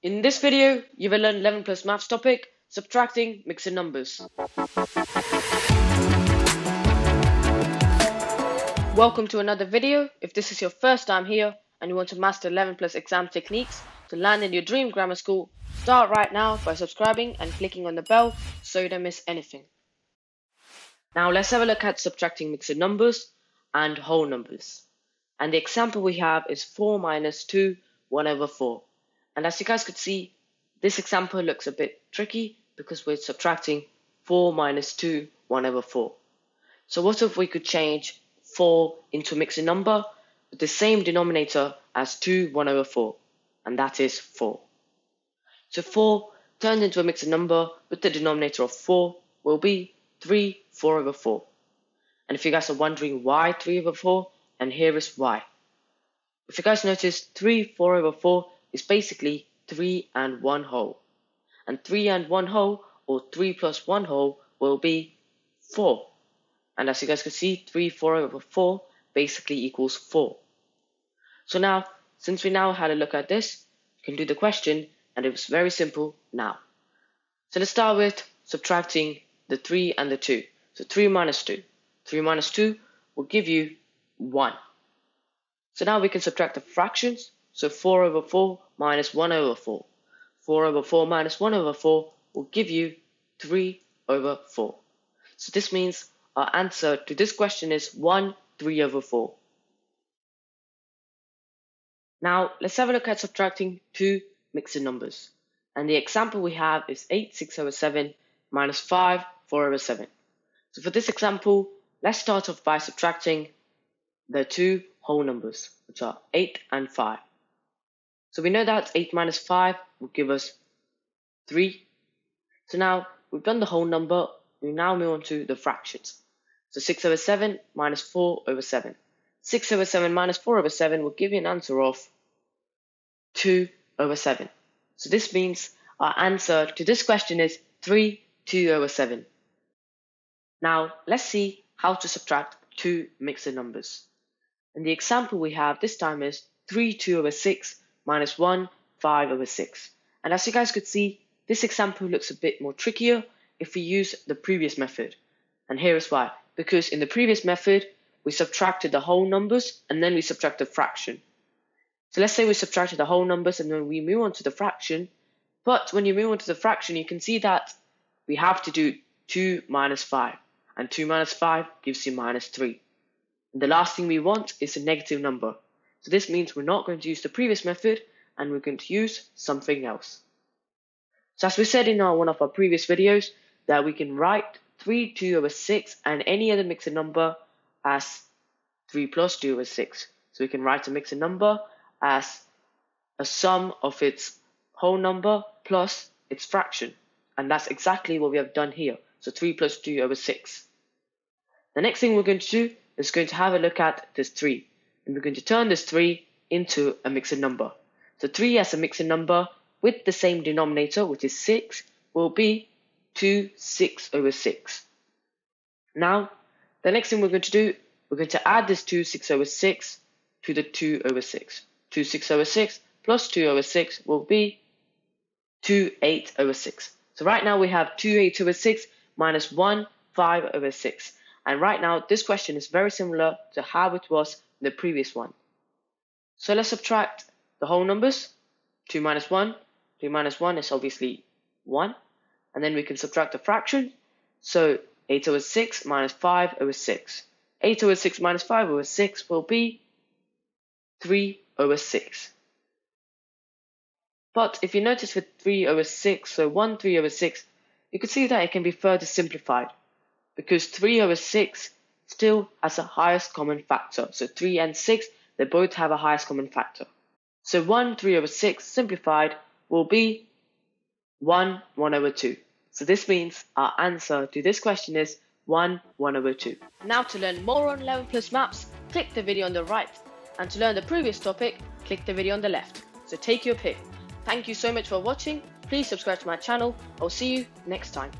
In this video, you will learn 11 plus maths topic, subtracting mixed numbers. Welcome to another video. If this is your first time here and you want to master 11 plus exam techniques to land in your dream grammar school, start right now by subscribing and clicking on the bell so you don't miss anything. Now let's have a look at subtracting mixed numbers and whole numbers. And the example we have is 4 minus 2, 1 over 4. And as you guys could see, this example looks a bit tricky because we're subtracting 4 minus 2, 1 over 4. So what if we could change 4 into a mixed number with the same denominator as 2, 1 over 4, and that is 4. So 4 turned into a mixed number with the denominator of 4 will be 3, 4 over 4. And if you guys are wondering why 3 over 4, and here is why. If you guys notice, 3, 4 over 4 is basically 3 and 1 whole. And 3 and 1 whole, or 3 plus 1 whole, will be 4. And as you guys can see, 3, 4 over 4 basically equals 4. So now, since we now had a look at this, we can do the question, and it was very simple now. So let's start with subtracting the 3 and the 2. So 3 minus 2. 3 minus 2 will give you 1. So now we can subtract the fractions. So 4 over 4 minus 1 over 4. 4 over 4 minus 1 over 4 will give you 3 over 4. So this means our answer to this question is 1 3 over 4. Now let's have a look at subtracting two mixed numbers. And the example we have is 8 6 over 7 minus 5 4 over 7. So for this example, let's start off by subtracting the two whole numbers, which are 8 and 5. So we know that 8 minus 5 will give us 3. So now we've done the whole number, we now move on to the fractions. So 6 over 7 minus 4 over 7. 6 over 7 minus 4 over 7 will give you an answer of 2 over 7. So this means our answer to this question is 3 2 over 7. Now let's see how to subtract two mixed numbers. And the example we have this time is 3 2 over 6 minus 1 5 over 6. And as you guys could see, this example looks a bit more trickier if we use the previous method. And here is why. Because in the previous method, we subtracted the whole numbers and then we subtracted the fraction. So let's say we subtracted the whole numbers and then we move on to the fraction. But when you move on to the fraction, you can see that we have to do 2 minus 5. And 2 minus 5 gives you minus 3. And the last thing we want is a negative number. So this means we're not going to use the previous method and we're going to use something else. So as we said in our, one of our previous videos, that we can write 3 2 over 6 and any other mixed number as 3 plus 2 over 6. So we can write a mixed number as a sum of its whole number plus its fraction. And that's exactly what we have done here. So 3 plus 2 over 6. The next thing we're going to do is going to have a look at this 3. And we're going to turn this 3 into a mixed number. So 3 as a mixed number with the same denominator, which is 6, will be 2 6 over 6. Now, the next thing we're going to do, we're going to add this 2 6 over 6 to the 2 over 6. 2 6 over 6 plus 2 over 6 will be 2 8 over 6. So right now we have 2 8 over 6 minus 1 5 over 6. And right now, this question is very similar to how it was the previous one. So let's subtract the whole numbers. 2 minus 1. 2 minus 1 is obviously 1. And then we can subtract the fraction. So 8 over 6 minus 5 over 6. 8 over 6 minus 5 over 6 will be 3 over 6. But if you notice with 3 over 6, so 1 3 over 6, you can see that it can be further simplified because 3 over 6 still has a highest common factor. So 3 and 6, they both have a highest common factor. So 1 3 over 6 simplified will be 1 1 over 2. So this means our answer to this question is 1 1 over 2. Now to learn more on 11 plus maths, click the video on the right. And to learn the previous topic, click the video on the left. So take your pick. Thank you so much for watching. Please subscribe to my channel. I'll see you next time.